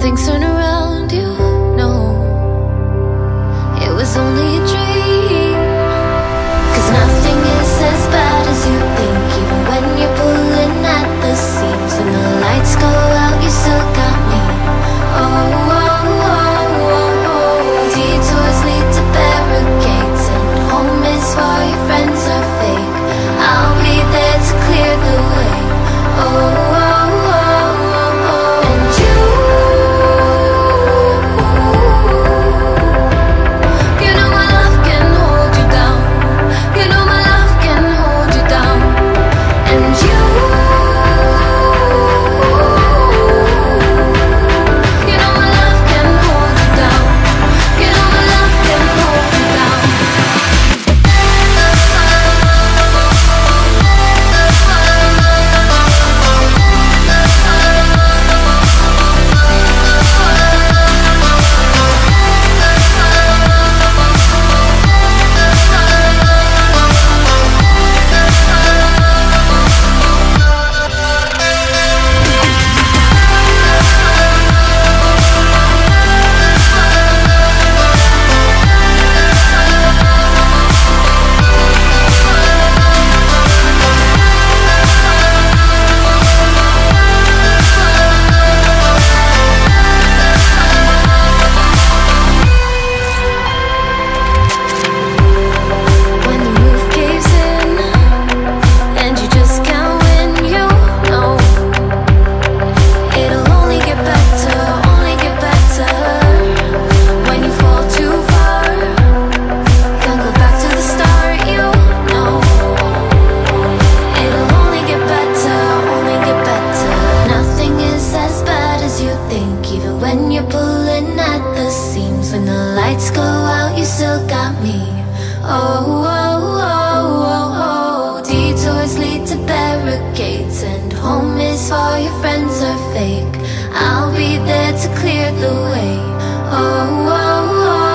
things turn around you know it was only still got me. Oh, oh, oh, oh, oh. Detours lead to barricades, and home is for your friends are fake. I'll be there to clear the way. Oh, oh, oh.